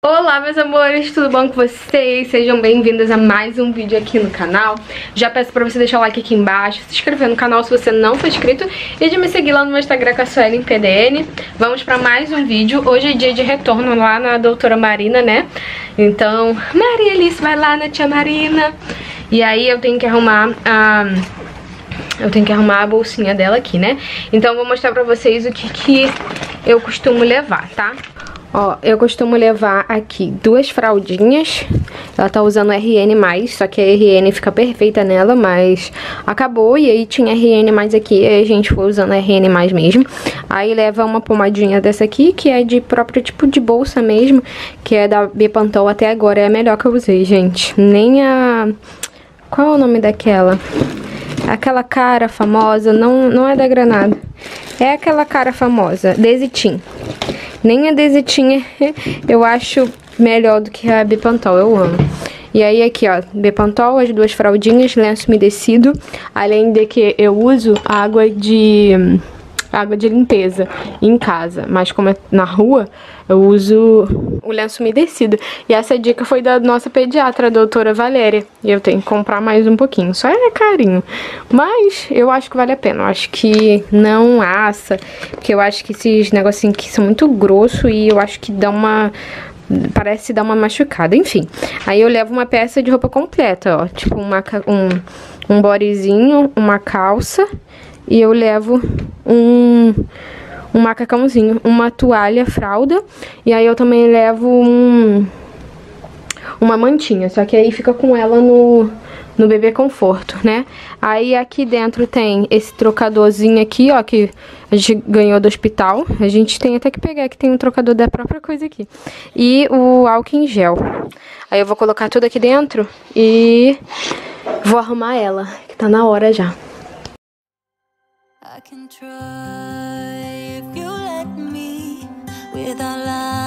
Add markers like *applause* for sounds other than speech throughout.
Olá meus amores, tudo bom com vocês? Sejam bem-vindos a mais um vídeo aqui no canal Já peço pra você deixar o like aqui embaixo, se inscrever no canal se você não for inscrito E de me seguir lá no meu Instagram com a Suelen PDN Vamos pra mais um vídeo, hoje é dia de retorno lá na doutora Marina, né? Então, Maria Alice vai lá na tia Marina E aí eu tenho que arrumar a... Eu tenho que arrumar a bolsinha dela aqui, né? Então eu vou mostrar pra vocês o que, que eu costumo levar, tá? Ó, eu costumo levar aqui duas fraldinhas. Ela tá usando RN+, só que a RN fica perfeita nela, mas acabou. E aí tinha RN+, aqui, aí a gente foi usando RN+, mesmo. Aí leva uma pomadinha dessa aqui, que é de próprio tipo de bolsa mesmo, que é da Bepantol até agora. É a melhor que eu usei, gente. Nem a... Qual é o nome daquela? Aquela cara famosa, não, não é da Granada. É aquela cara famosa, Desitin. Nem a Desitinha *laughs* eu acho melhor do que a Bepantol, eu amo. E aí aqui, ó, Bepantol, as duas fraldinhas, lenço umedecido, além de que eu uso água de água de limpeza em casa, mas como é na rua, eu uso o lenço umedecido. E essa dica foi da nossa pediatra, a doutora Valéria. E eu tenho que comprar mais um pouquinho. Só é carinho. Mas eu acho que vale a pena. Eu acho que não assa. Porque eu acho que esses negocinhos aqui são muito grossos e eu acho que dá uma parece dar uma machucada, enfim. Aí eu levo uma peça de roupa completa, ó, tipo uma, um, um bodyzinho, uma calça e eu levo um, um macacãozinho, uma toalha, fralda. E aí eu também levo um, uma mantinha, só que aí fica com ela no, no bebê conforto, né? Aí aqui dentro tem esse trocadorzinho aqui, ó, que a gente ganhou do hospital. A gente tem até que pegar que tem um trocador da própria coisa aqui. E o álcool em gel. Aí eu vou colocar tudo aqui dentro e vou arrumar ela, que tá na hora já. I can try without love.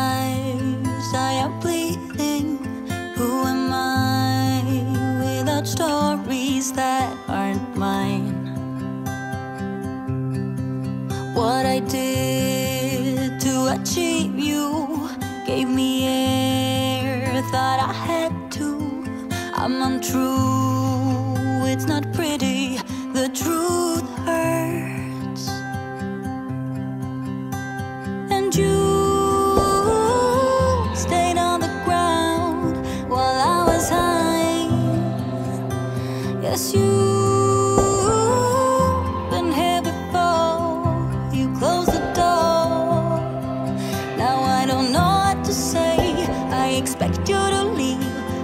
Expect you to leave.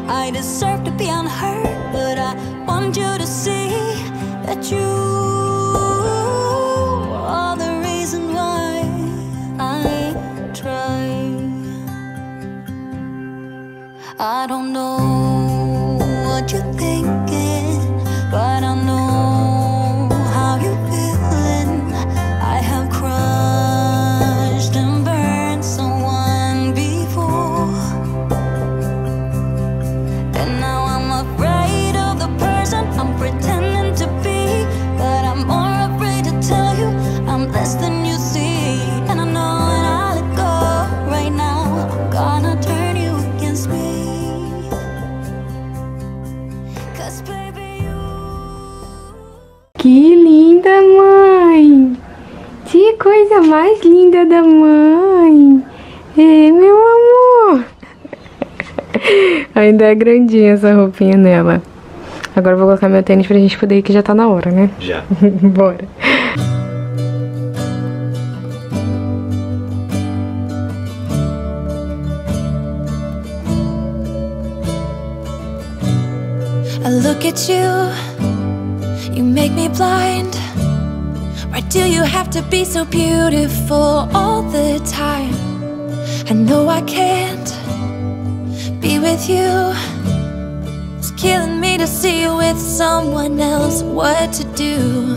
I deserve to be unheard, but I want you to see that you mais linda da mãe! É, meu amor! *laughs* Ainda é grandinha essa roupinha nela. Agora eu vou colocar meu tênis pra gente poder ir, que já tá na hora, né? Já. *laughs* Bora. I look at you You make me blind Why do you have to be so beautiful all the time? I know I can't be with you. It's killing me to see you with someone else. What to do?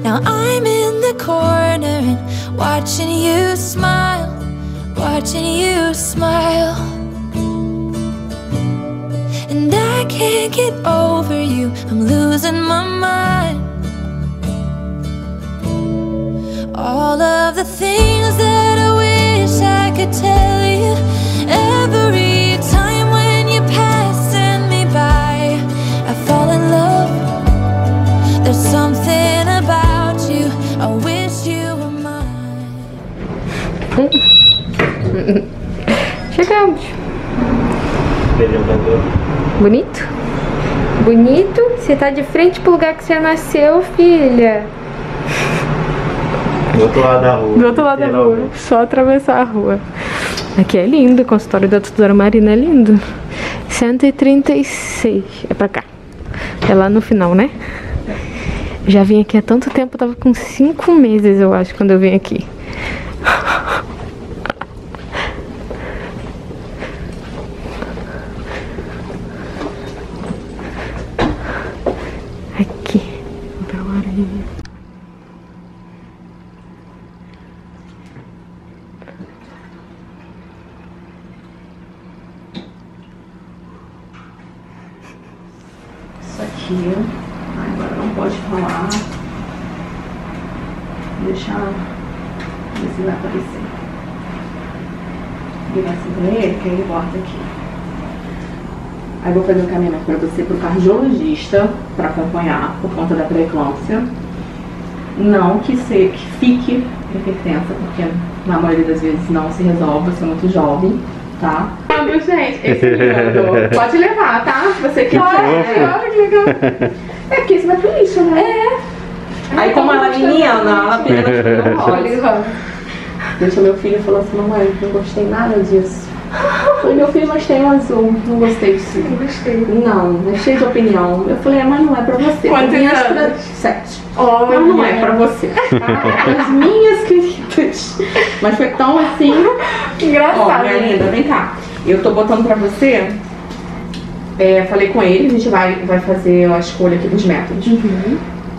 Now I'm in the corner and watching you smile Watching you smile. And I can't get over you. I'm losing my mind All of the things that I wish I could tell you. Every time when you're passing me by I fall in love. There's something about you I wish you were mine. *laughs* Chegamos. Bonito? Bonito? Você tá de frente pro lugar que você nasceu, filha. Do outro lado da rua. Do outro lado da rua. Só atravessar a rua. Aqui é lindo, o consultório da tutora Marina é lindo. 136. É pra cá. É lá no final, né? Já vim aqui há tanto tempo, tava com 5 meses, eu acho, quando eu vim. Aqui, da areia. Isso aqui. Agora não pode falar. Deixa ver se vai aparecer. Virar assim pra ele, que ele bota aqui. Aí vou fazer um caminhamento pra você pro cardiologista pra acompanhar por conta da pré-eclâmpsia. Não que, se, que fique hipertensa, porque na maioria das vezes não se resolve, você é muito jovem, tá? Mando, gente, esse é lindo. *laughs* Pode levar, tá? Se você quiser. Olha que legal. É porque isso vai pro lixo, né? É. Aí como ela é menina, ela pega *laughs* rosa. Deixa meu filho falou assim, mamãe, não gostei nada disso. *laughs* Eu falei, meu filho, mas tem um azul, não gostei disso. Não gostei. Não, é cheio de opinião. Eu falei, é, mas não é pra você. Quantos Minhas anos? pra- Sete. mas não é pra você. *laughs* As minhas queridas. Mas foi tão assim. Ó, Engraçado. minha linda, vem cá. Eu tô botando pra você. é, falei com ele, a gente vai, vai fazer a escolha aqui dos métodos.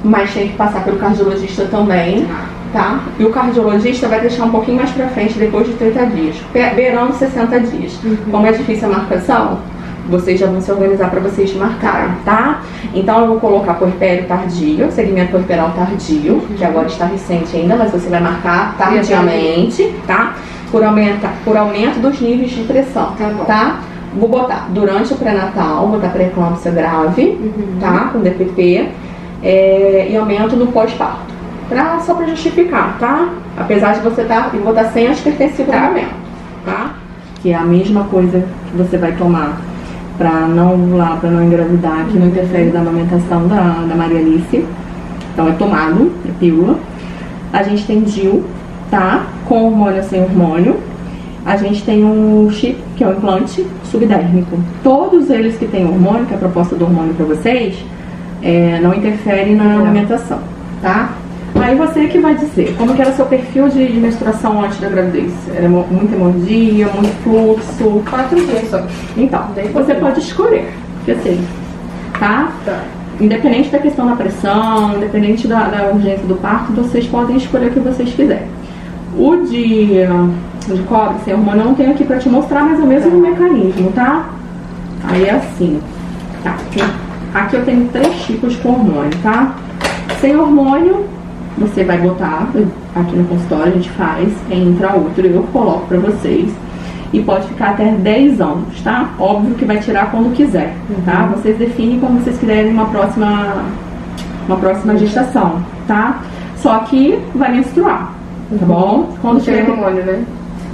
Mas tem que passar pelo cardiologista também, tá? E o cardiologista vai deixar um pouquinho mais pra frente, depois de 30 dias. Beirando 60 dias. Como é difícil a marcação, vocês já vão se organizar pra vocês marcarem, tá? Então eu vou colocar puerpério tardio, segmento puerperal tardio, que agora está recente ainda, mas você vai marcar tardiamente, tá? Por, aumenta, por aumento dos níveis de pressão, Tá bom. tá? Vou botar durante o pré-natal, botar pré-eclâmpsia grave, tá? Com DPP. é, e aumento no pós-parto. Pra, só pra justificar, tá? Apesar de você estar tá, botar sem antipertensivo no momento, tá? Que é a mesma coisa que você vai tomar pra não ovular, pra não engravidar, que não interfere na amamentação da, da Maria Alice. Então é tomado, é pílula. A gente tem DIL, tá? Com hormônio ou sem hormônio. A gente tem um chip, que é o implante subdérmico. Todos eles que têm hormônio, que é a proposta do hormônio para vocês, é, não interfere na alimentação, tá? Aí você que vai dizer, como que era seu perfil de, de menstruação antes da gravidez? Era muita hemorragia, muito fluxo? Quatro dias só. Então, Daí você pode escolher, que sei, tá? Tá. Independente da questão da pressão, independente da, da urgência do parto, vocês podem escolher o que vocês quiserem. O de, de cobre, sem hormônio, eu não tenho aqui pra te mostrar, mas é o mesmo mecanismo, tá? Aí é assim. Tá. Aqui eu tenho três tipos com hormônio, tá? Sem hormônio, você vai botar aqui no consultório, a gente faz, é intraútero, eu coloco pra vocês. E pode ficar até 10 anos, tá? Óbvio que vai tirar quando quiser, tá? Vocês definem como vocês quiserem uma próxima, uma próxima gestação, tá? Só que vai menstruar, tá bom? Quando Sem tiver hormônio, né?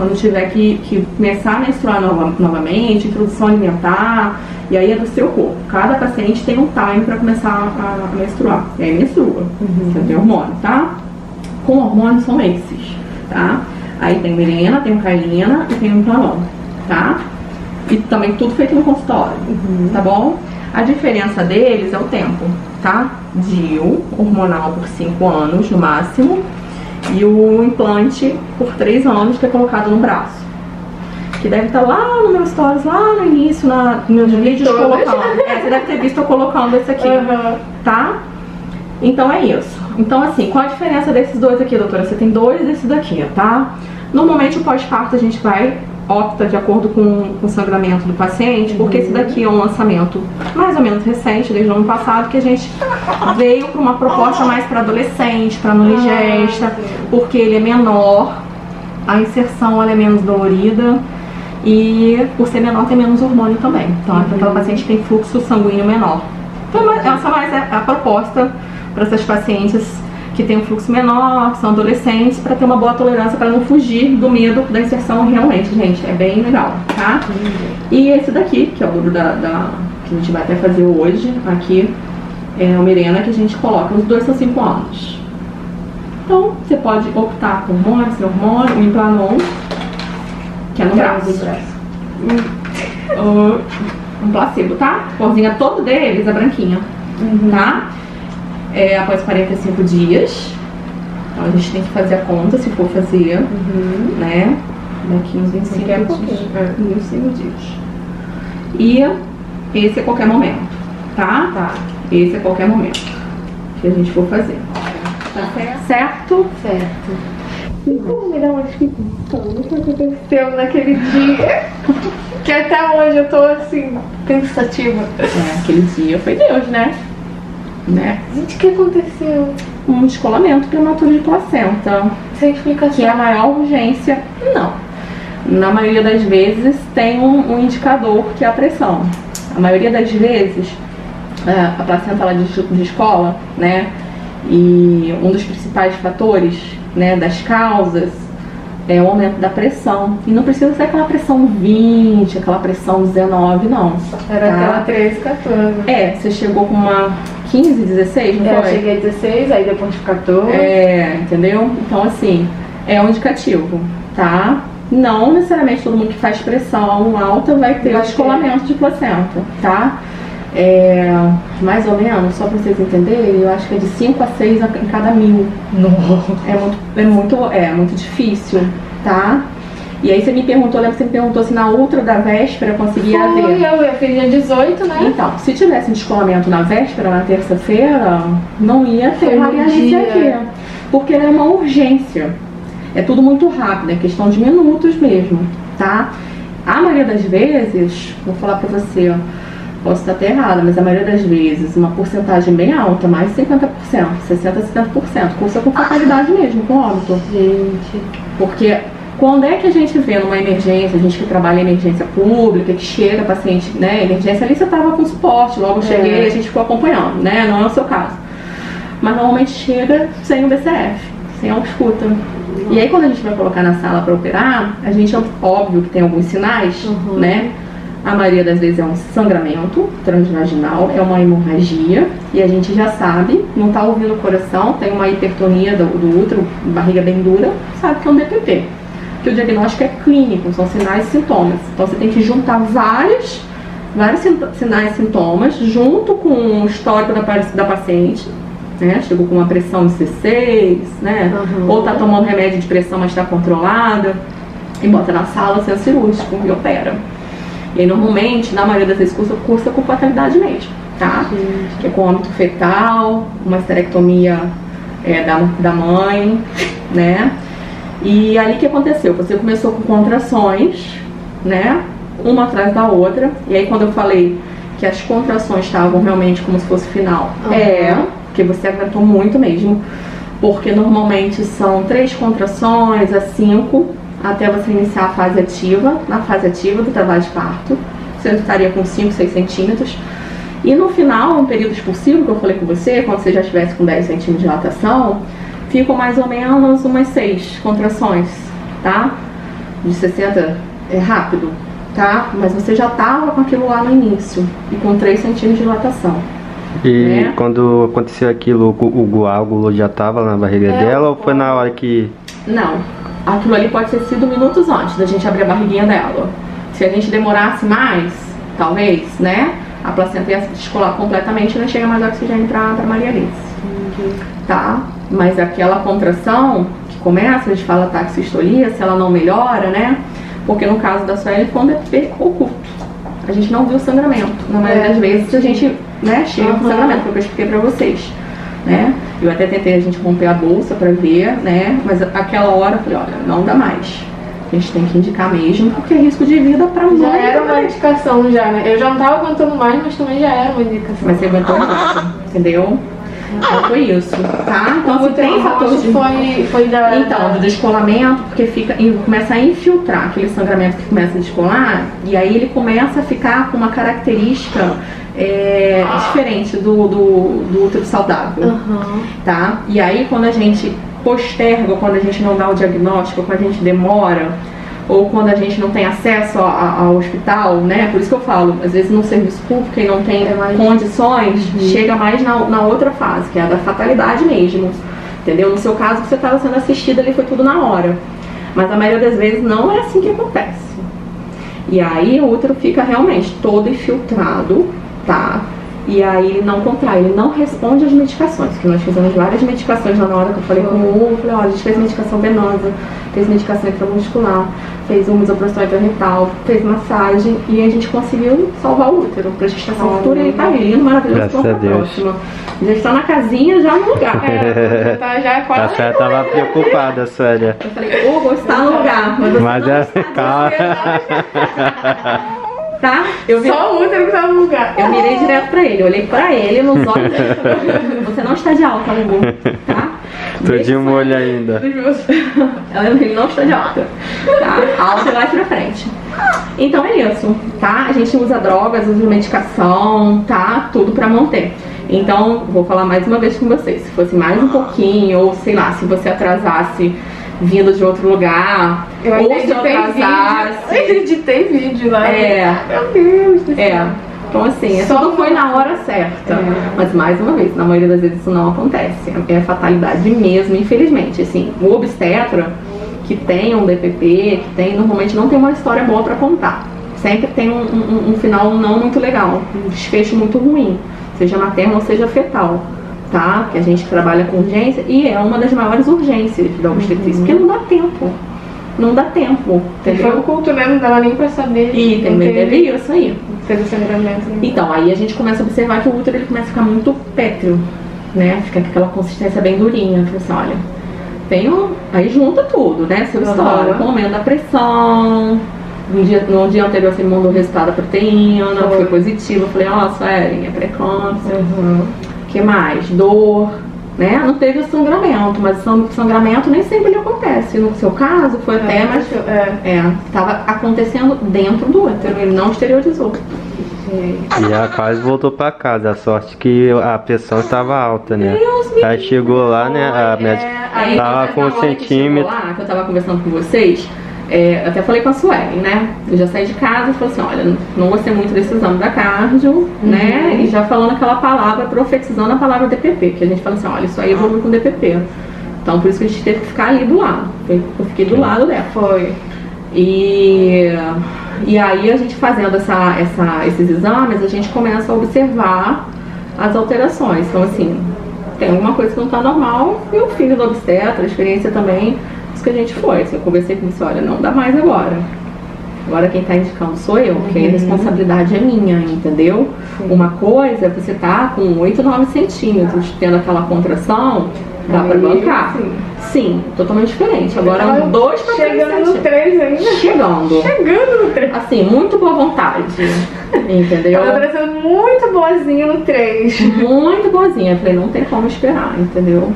Quando tiver que, que começar a menstruar nova- novamente, introdução alimentar, e aí é do seu corpo. Cada paciente tem um time para começar a, a menstruar. E aí menstrua. Você tem hormônio, tá? Com hormônio são esses, tá? Aí tem o Mirena, tem o Kailina e tem o Planon, tá? E também tudo feito no consultório, tá bom? A diferença deles é o tempo, tá? DIU, hormonal por 5 anos no máximo, e o implante por 3 anos que é colocado no braço. Que deve estar lá no meu stories, lá no início, na, nos vídeos colocando. *laughs* É, você deve ter visto eu colocando esse aqui, Aham. tá? Então é isso. Então, assim, qual a diferença desses dois aqui, doutora? Você tem dois desses daqui, tá? Normalmente o pós-parto a gente vai, opta de acordo com, com o sangramento do paciente, porque esse daqui é um lançamento mais ou menos recente, desde o ano passado, que a gente veio para uma proposta mais para adolescente, para não gesta, porque ele é menor, a inserção é menos dolorida e por ser menor tem menos hormônio também. Então é para aquela paciente que tem fluxo sanguíneo menor. Então, mas essa mais é a proposta para essas pacientes que tem um fluxo menor, que são adolescentes, para ter uma boa tolerância, para não fugir do medo da inserção realmente, gente. É bem legal, tá? E esse daqui, que é o duro da, da, que a gente vai até fazer hoje, aqui, é o Mirena, que a gente coloca. Os dois são 5 anos. Então, você pode optar por hormônio, sem hormônio, o Implanon, que é no braço. Uh, *laughs* um placebo, tá? Corzinha todo deles, a branquinha, tá? É, após 45 dias. Então a gente tem que fazer a conta se for fazer, né? Daqui uns 25 Daqui a dias. É, 25 dias. E esse é qualquer momento, tá? Tá. Esse é qualquer momento que a gente for fazer. Tá certo? Certo? Certo. Então, me dá uma explicação do que aconteceu naquele dia. *laughs* Que até hoje eu tô assim, pensativa. É, aquele dia foi Deus, né? Né? Gente, o que aconteceu? Um descolamento prematuro de placenta. Sem explicação. que é a maior urgência? Não. Na maioria das vezes tem um, um indicador que é a pressão. A maioria das vezes é, a placenta ela de, de escola, né? E um dos principais fatores, né, das causas é o aumento da pressão. E não precisa ser aquela pressão 20, aquela pressão 19, não. Era tá? aquela 13, 14. É, você chegou com uma 15, 16, não É, eu foi? cheguei a 16, aí depois 14. É, entendeu? Então, assim, é um indicativo, tá? Não necessariamente todo mundo que faz pressão alta vai ter Vai descolamento de placenta, tá? É, mais ou menos, só pra vocês entenderem, eu acho que é de 5 a 6 a- em cada mil. Nossa. É muito, é muito, é muito difícil, tá? E aí você me perguntou, lembra que você me perguntou se na ultra da véspera eu conseguia Foi, ver. eu, eu fiz dia 18, né? Então, se tivesse um descolamento na véspera, na terça-feira, não ia ter radialite dia. aqui. Porque ela é uma urgência. É tudo muito rápido, é questão de minutos mesmo, tá? A maioria das vezes, vou falar pra você, ó, posso estar até errada, mas a maioria das vezes, uma porcentagem bem alta, mais de 50%, 60% a 70%, cursa com fatalidade mesmo, com óbito. Gente. Porque quando é que a gente vê numa emergência, a gente que trabalha em emergência pública, que chega paciente, né? Emergência ali você tava com suporte, logo eu cheguei É. e a gente ficou acompanhando, né? Não é o seu caso. Mas normalmente chega sem o BCF, sem a ausculta. E aí quando a gente vai colocar na sala para operar, a gente óbvio que tem alguns sinais, Uhum. né? A maioria das vezes é um sangramento transvaginal, é uma hemorragia, e a gente já sabe, não tá ouvindo o coração, tem uma hipertonia do, do útero, barriga bem dura, sabe que é um DPT. Que o diagnóstico é clínico, são sinais e sintomas. Então você tem que juntar vários, vários sin- sinais e sintomas, junto com o histórico da, da paciente, né? Chegou com uma pressão de C6, né? Uhum. Ou tá tomando remédio de pressão, mas está controlada, e bota na sala sem cirúrgico e opera. E aí, normalmente, na maioria das vezes, cursa, cursa com fatalidade mesmo, tá? Que é com âmbito fetal, uma esterectomia é, da, da mãe, né? E ali que aconteceu? Você começou com contrações, né? Uma atrás da outra. E aí quando eu falei que as contrações estavam realmente como se fosse final, Uhum. é, porque você aguentou muito mesmo. Porque normalmente são três contrações a cinco até você iniciar a fase ativa, na fase ativa do trabalho de parto. Você estaria com 5, 6 centímetros. E no final, um período expulsivo que eu falei com você, quando você já estivesse com 10 centímetros de dilatação, ficam mais ou menos umas 6 contrações, tá? De 60 é rápido, tá? Mas você já tava com aquilo lá no início e com 3 centímetros de dilatação. E né? quando aconteceu aquilo, o, o coágulo já tava na barriga É, dela ou foi na hora que. Não, aquilo ali pode ter sido minutos antes da gente abrir a barriguinha dela. Se a gente demorasse mais, talvez, né? A placenta ia se descolar completamente e não chega mais oxigênio pra, pra Maria Alice. Tá? Mas aquela contração que começa, a gente fala taxistolia, se ela não melhora, né? Porque no caso da Sueli, quando é pe- oculto, a gente não viu sangramento. Na maioria É. das vezes a gente, né, chega com Aham. sangramento, foi o que eu expliquei pra vocês. Né? Eu até tentei a gente romper a bolsa pra ver, né? Mas aquela hora eu falei, olha, não dá mais. A gente tem que indicar mesmo, porque é risco de vida pra mãe. Já era uma indicação, já, né? Eu já não tava aguentando mais, mas também já era uma indicação. Mas você aguentou muito, entendeu? Então foi isso, tá? Então se tem fatores de foi, foi da. Então, do descolamento, porque fica, começa a infiltrar aquele sangramento que começa a descolar, e aí ele começa a ficar com uma característica é, diferente do, do, do útero saudável, Aham. tá? E aí quando a gente posterga, quando a gente não dá o diagnóstico, quando a gente demora, ou quando a gente não tem acesso ao hospital, né? Por isso que eu falo, às vezes no serviço público e não tem É mais- condições, chega mais na, na outra fase, que é a da fatalidade mesmo. Entendeu? No seu caso, você estava sendo assistida ali, foi tudo na hora. Mas a maioria das vezes não é assim que acontece. E aí o útero fica realmente todo infiltrado, tá? E aí ele não contrai, ele não responde às medicações, que nós fizemos várias medicações lá na hora que eu falei com o eu falei, olha, a gente fez medicação venosa, fez medicação intramuscular, fez uma misoprostol intraretal, fez massagem e a gente conseguiu salvar o útero pra gestação Olha. futura ele tá aí, lindo, maravilhoso, Graças a Deus. próxima. Já está na casinha, já no lugar. É, *laughs* já tá, já é A quase. senhora tava *laughs* preocupada, Célia. Eu falei, Hugo, está no lugar, mas Mas é. Calma. *laughs* tá? Eu vi Só o útero que tá no lugar. Eu mirei direto pra ele, olhei pra ele nos olhos *laughs* Você não está de alta, Hugo, tá? Tô de molho ainda. Ele não está de alta. Tá? Alta e vai pra frente. Então é isso, tá? A gente usa drogas, usa medicação, tá? Tudo pra manter. Então, vou falar mais uma vez com vocês. Se fosse mais um pouquinho, ou sei lá, se você atrasasse vindo de outro lugar, Eu ou se editei vídeo. atrasasse. *laughs* Eu editei vídeo lá. É. Meu Deus do céu. É. Então assim, Só tudo foi na hora certa. É. Mas mais uma vez, na maioria das vezes isso não acontece. É fatalidade mesmo, infelizmente. Assim, o obstetra que tem um DPP, que tem, normalmente não tem uma história boa pra contar. Sempre tem um, um- um final não muito legal, um desfecho muito ruim, seja materno ou seja fetal. Tá? Que a gente trabalha com urgência e é uma das maiores urgências da obstetrícia, porque não dá tempo. Não dá tempo, Foi o entendeu? culto, né? Não dava nem pra saber. E também teve isso aí. Fez o sangramento. né? Então, aí a gente começa a observar que o útero ele começa a ficar muito pétreo, né? Fica com aquela consistência bem durinha. Fala assim, olha, tem um... Aí junta tudo, né? Seu Aham. história, com o aumento da pressão. No dia, no dia anterior você me mandou o resultado da proteína, Foi. foi, positivo. Eu falei, ó, Suelen, é pré-eclâmpsia. Uhum. O que mais? Dor, né? Não teve o sangramento, mas o sang- sangramento nem sempre ele acontece. No seu caso, foi até, mas É. é, estava acontecendo dentro do útero, ele não exteriorizou. E ela quase voltou pra casa. A sorte que a pressão estava alta, né? Deus Aí chegou lá, né? A É, médica aí, tava com um hora que centímetro. Lá, que eu tava conversando com vocês, é, até falei com a Suelen, né? Eu já saí de casa e falei assim, olha, não gostei muito desse exame da cardio, né? E já falando aquela palavra, profetizando a palavra DPP, que a gente fala assim, olha, isso aí evolui com DPP. Então por isso que a gente teve que ficar ali do lado. Eu fiquei do lado dela. Foi. E, e aí a gente fazendo essa, essa, esses exames, a gente começa a observar as alterações. Então assim, tem alguma coisa que não está normal, e o filho do obstetra, a experiência também, isso que a gente foi. Assim, eu conversei com ele, olha, não dá mais agora. Agora quem está indicando sou eu, porque a responsabilidade é minha, entendeu? Uma coisa é você tá com 8, 9 centímetros, tendo aquela contração, dá para bancar. sim. Sim, totalmente diferente. Agora Tava 2 para 3 Chegando no centímetros. 3 ainda. Chegando. Chegando no 3. Assim, muito boa vontade. Entendeu? Tava parecendo muito boazinha no 3. Muito boazinha. Eu falei, não tem como esperar, entendeu?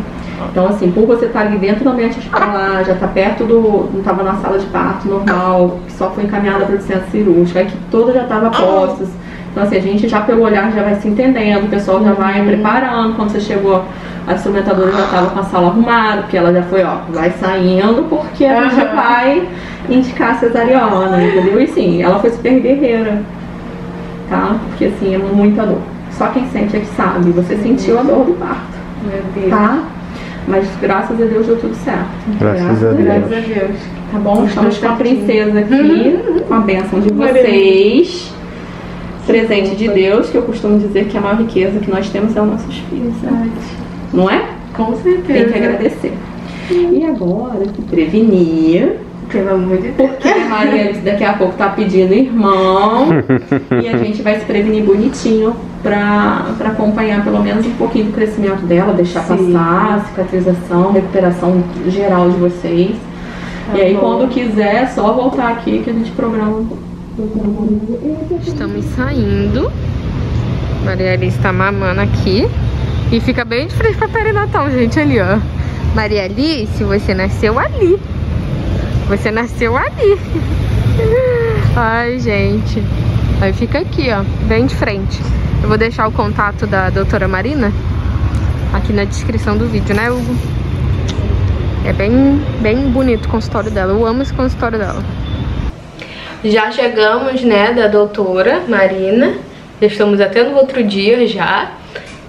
Então, assim, por você estar ali dentro do ambiente hospitalar, já tá perto do. não tava na sala de parto normal, que só foi encaminhada para o centro cirúrgico, a equipe toda já tava postos. Então, assim, a gente já pelo olhar já vai se entendendo, o pessoal já vai preparando. Quando você chegou, a instrumentadora já tava com a sala arrumada, porque ela já foi, ó, vai saindo, porque a gente vai indicar a cesariana, entendeu? E sim, ela foi super guerreira, tá? Porque assim, é muita dor. Só quem sente é que sabe. Você sentiu a dor do parto, Meu Deus. tá? Mas graças a Deus deu tudo certo. Graças a Graças Deus. a Deus. Tá bom? Estamos com a princesa aqui, Uhum. com a bênção de vocês. Presente de Deus, que eu costumo dizer que a maior riqueza que nós temos é os nossos filhos. né? Não é? Com certeza. Tem que agradecer. E agora, que prevenir, Pelo amor de Deus. porque a Maria Alice daqui a pouco tá pedindo irmão. *laughs* e a gente vai se prevenir bonitinho pra, pra acompanhar pelo menos um pouquinho do crescimento dela, deixar Sim. passar, cicatrização, recuperação geral de vocês. Tá e aí bom. quando quiser, é só voltar aqui que a gente programa. Estamos saindo. Maria Alice tá mamando aqui. E fica bem de frente pra perinatal, gente, ali, ó. Maria Alice, você nasceu ali. Você nasceu ali. *laughs* Ai, gente. Aí fica aqui, ó, bem de frente. Eu vou deixar o contato da doutora Marina aqui na descrição do vídeo, né, Hugo? É bem, bem bonito o consultório dela. Eu amo esse consultório dela. Já chegamos, né, da doutora Marina. Já estamos até no outro dia já.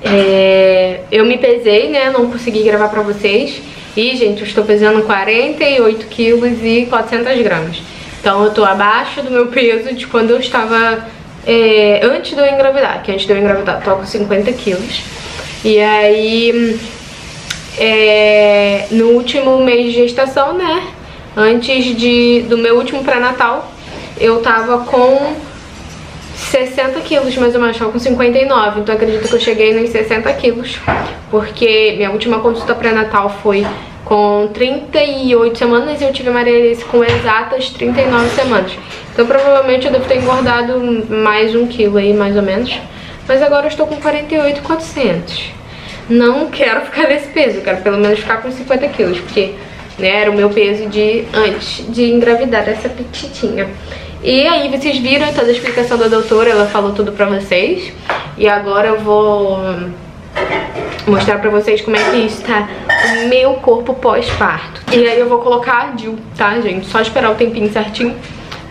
É, eu me pesei, né, não consegui gravar pra vocês. E, gente, eu estou pesando 48 quilos e 400 gramas. Então eu tô abaixo do meu peso de quando eu estava é, antes de eu engravidar. Que antes de eu engravidar eu tô com 50 quilos. E aí, é, no último mês de gestação, né, antes de, do meu último pré-natal, eu tava com 60 quilos, mais ou menos, tava com 59. Então acredito que eu cheguei nos 60 quilos. Porque minha última consulta pré-natal foi com 38 semanas e eu tive a Maria Alice com exatas 39 semanas. Então provavelmente eu devo ter engordado mais um quilo aí, mais ou menos. Mas agora eu estou com 48,400. Não quero ficar nesse peso, quero pelo menos ficar com 50 quilos, porque né, era o meu peso de antes de engravidar essa petitinha. E aí vocês viram toda a explicação da doutora, ela falou tudo pra vocês. E agora eu vou mostrar pra vocês como é que está o meu corpo pós-parto. E aí eu vou colocar a DIL, tá, gente? Só esperar o tempinho certinho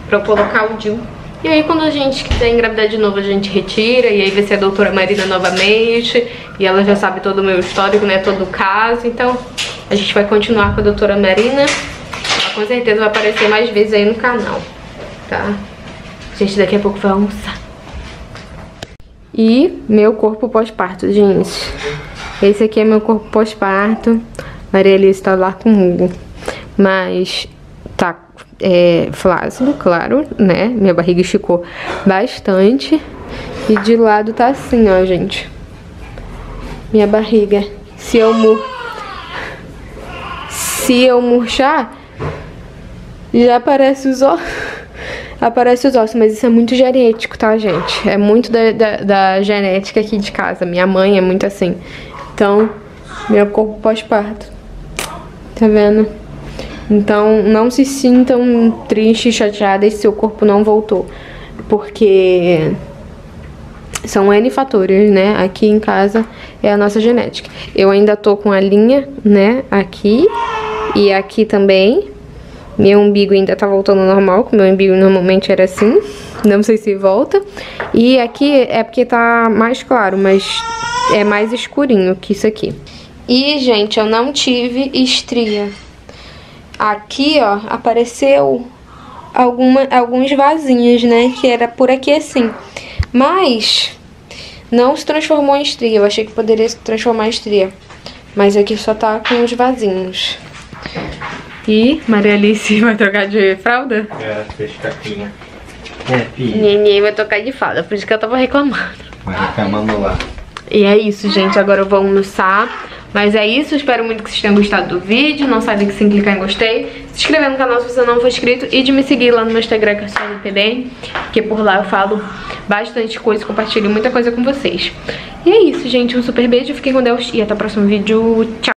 pra eu colocar o DIL. E aí quando a gente quiser engravidar de novo, a gente retira. E aí vai ser a doutora Marina novamente. E ela já sabe todo o meu histórico, né? Todo o caso. Então a gente vai continuar com a doutora Marina. Com certeza vai aparecer mais vezes aí no canal, tá? A gente daqui a pouco vai almoçar. E meu corpo pós-parto, gente. Esse aqui é meu corpo pós-parto. Maria Alice tá lá com o Hugo. Mas tá é, flácido, claro, né? Minha barriga esticou bastante. E de lado tá assim, ó, gente. Minha barriga. Se eu mur... Se eu murchar, já aparece os. Aparece os ossos, mas isso é muito genético, tá, gente? É muito da, da, da genética aqui de casa. Minha mãe é muito assim. Então, meu corpo pós-parto. Tá vendo? Então, não se sintam tristes, chateadas se o corpo não voltou. Porque são N fatores, né? Aqui em casa é a nossa genética. Eu ainda tô com a linha, né? Aqui e aqui também. Meu umbigo ainda tá voltando ao normal, que meu umbigo normalmente era assim. Não sei se volta. E aqui é porque tá mais claro, mas é mais escurinho que isso aqui. E, gente, eu não tive estria. Aqui, ó, apareceu alguma, alguns vasinhos, né? Que era por aqui assim. Mas não se transformou em estria. Eu achei que poderia se transformar em estria. Mas aqui só tá com os vasinhos. E Maria Alice *laughs* vai trocar de fralda? É, fez caquinha. É, filho. Neném vai trocar de fralda, por isso que eu tava reclamando. Vai reclamando lá. E é isso, gente. Agora eu vou almoçar. Mas é isso, espero muito que vocês tenham gostado do vídeo. Não sabe que sem clicar em gostei. Se inscrever no canal se você não for inscrito. E de me seguir lá no meu Instagram, que é só PBN. Porque por lá eu falo bastante coisa, compartilho muita coisa com vocês. E é isso, gente. Um super beijo, fiquem com Deus e até o próximo vídeo. Tchau!